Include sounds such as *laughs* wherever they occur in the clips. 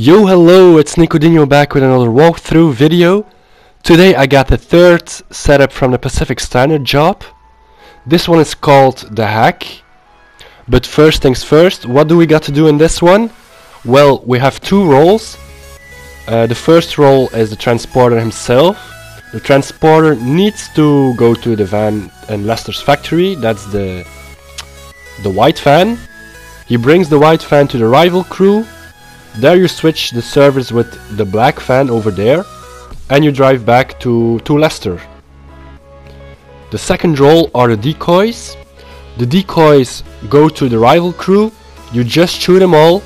Yo hello, it's Nickodinho back with another walkthrough video. Today I got the third setup from the Pacific Standard job. This one is called the hack. But first things first, what do we got to do in this one? Well, we have two roles. Uh, the first role is the transporter himself. The transporter needs to go to the van in Lester's factory, that's the the white van. He brings the white van to the rival crew there you switch the servers with the black van over there and you drive back to, to Lester. The second role are the decoys. The decoys go to the rival crew, you just shoot them all,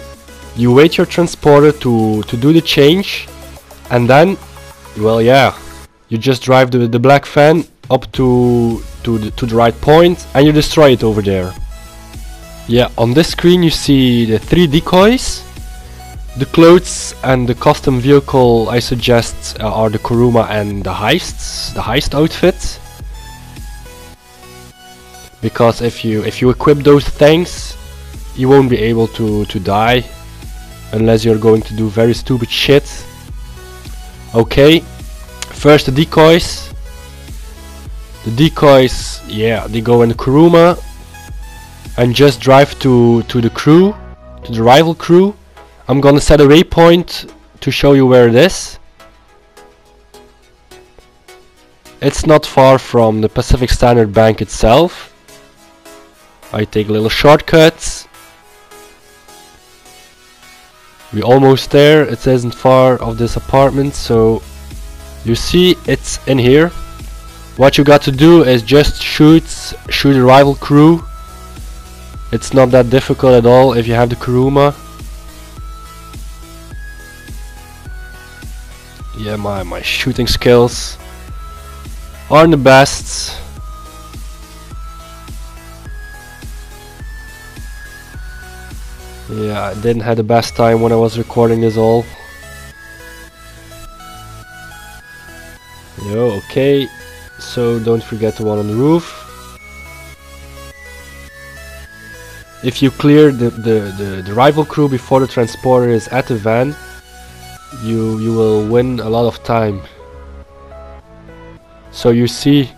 you wait your transporter to, to do the change and then, well yeah, you just drive the, the black fan up to, to, the, to the right point and you destroy it over there. Yeah, on this screen you see the three decoys the clothes and the custom vehicle I suggest uh, are the Kuruma and the heists, the heist outfit. Because if you if you equip those things, you won't be able to to die unless you're going to do very stupid shit. Okay, first the decoys. The decoys, yeah, they go in the Kuruma and just drive to to the crew, to the rival crew I'm gonna set a waypoint to show you where it is. It's not far from the Pacific Standard Bank itself. I take a little shortcuts. We're almost there. It isn't far of this apartment, so you see it's in here. What you got to do is just shoot shoot a rival crew. It's not that difficult at all if you have the Kuruma. Yeah my, my shooting skills aren't the best. Yeah I didn't have the best time when I was recording this all. Yo okay so don't forget the one on the roof. If you clear the, the, the, the rival crew before the transporter is at the van you you will win a lot of time. So you see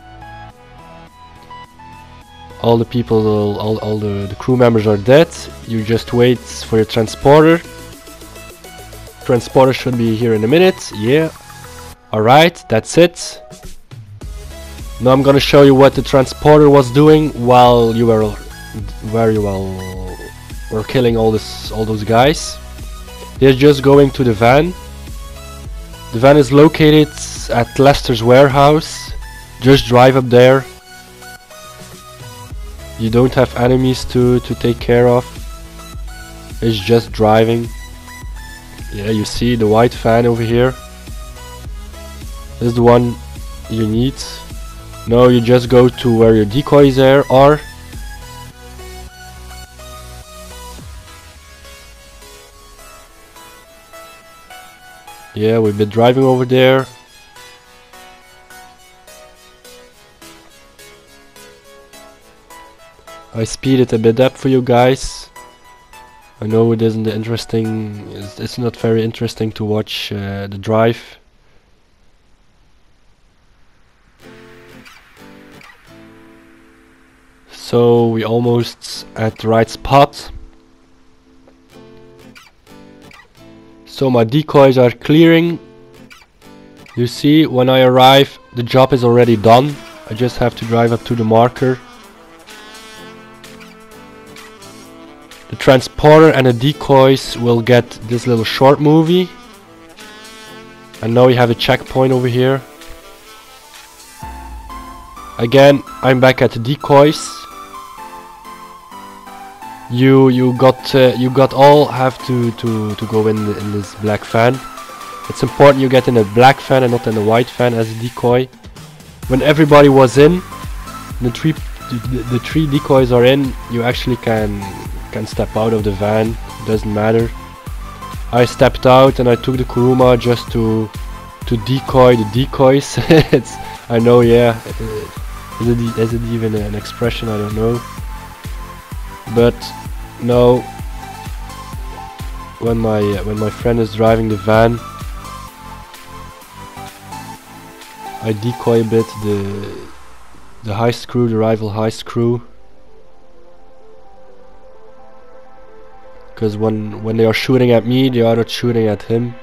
all the people all, all the, the crew members are dead. You just wait for your transporter. Transporter should be here in a minute. Yeah. Alright that's it. Now I'm gonna show you what the transporter was doing while you were very well were killing all this all those guys. They're just going to the van the van is located at Lester's warehouse. Just drive up there. You don't have enemies to, to take care of. It's just driving. Yeah, you see the white van over here. This is the one you need. Now you just go to where your decoys are Yeah, we've been driving over there. I speed it a bit up for you guys. I know it isn't interesting, it's, not very interesting to watch uh, the drive. So we almost at the right spot. So my decoys are clearing. You see, when I arrive, the job is already done. I just have to drive up to the marker. The transporter and the decoys will get this little short movie. And now we have a checkpoint over here. Again, I'm back at the decoys you you got uh, you got all have to to to go in in this black van it's important you get in a black van and not in a white van as a decoy. When everybody was in the three the, the three decoys are in you actually can can step out of the van. Doesn't matter. I stepped out and I took the Kuruma just to to decoy the decoys. *laughs* It's I know yeah is it, is it even an expression? I don't know but now, when my uh, when my friend is driving the van I decoy a bit the the high screw, the rival high screw. Because when when they are shooting at me they are not shooting at him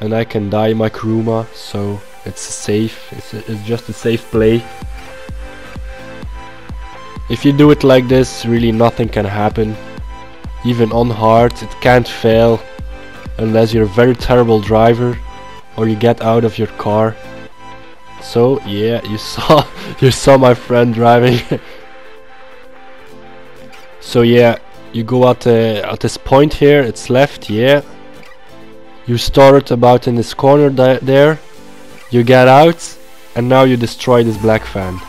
and I can die my Kuruma so it's safe it's, it's just a safe play if you do it like this really nothing can happen. Even on hard it can't fail unless you're a very terrible driver or you get out of your car. So yeah you *laughs* saw you saw my friend driving. *laughs* So yeah you go at, uh, at this point here it's left yeah. You start about in this corner there. You get out and now you destroy this black fan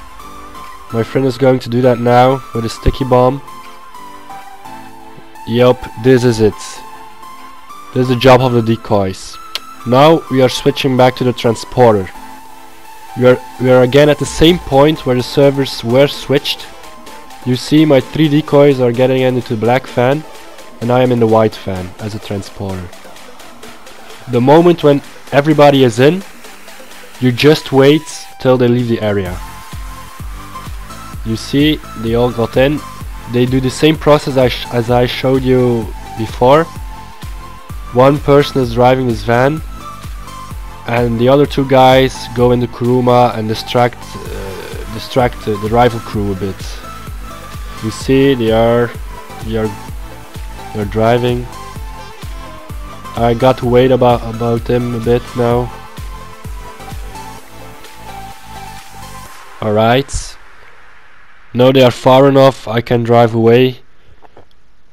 my friend is going to do that now with a sticky bomb. Yup, this is it. This is the job of the decoys. Now we are switching back to the transporter. We are, we are again at the same point where the servers were switched. You see my three decoys are getting into the black fan and I am in the white fan as a transporter. The moment when everybody is in, you just wait till they leave the area. You see, they all got in. They do the same process I as I showed you before. One person is driving his van and the other two guys go into Kuruma and distract uh, distract uh, the rival crew a bit. You see, they are, they are, they are driving. I got to wait about about them a bit now. Alright. Now they are far enough, I can drive away.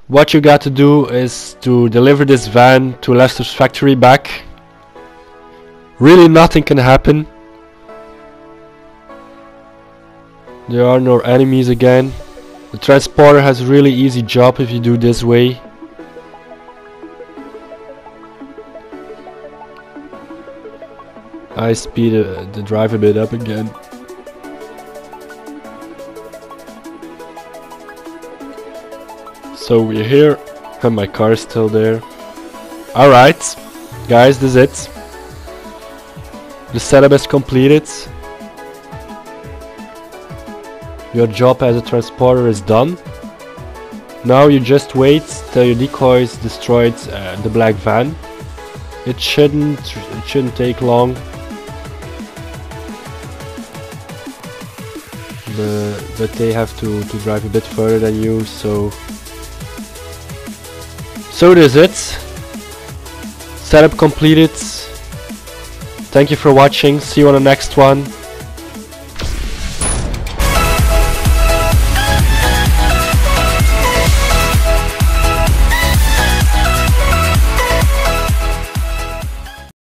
What you got to do is to deliver this van to Lester's factory back. Really nothing can happen. There are no enemies again. The transporter has a really easy job if you do this way. I speed uh, the drive a bit up again. So we're here and my car is still there. Alright, guys, this is it. The setup is completed. Your job as a transporter is done. Now you just wait till your decoys destroyed uh, the black van. It shouldn't it shouldn't take long. The, but they have to, to drive a bit further than you, so so this it. Setup completed. Thank you for watching. See you on the next one.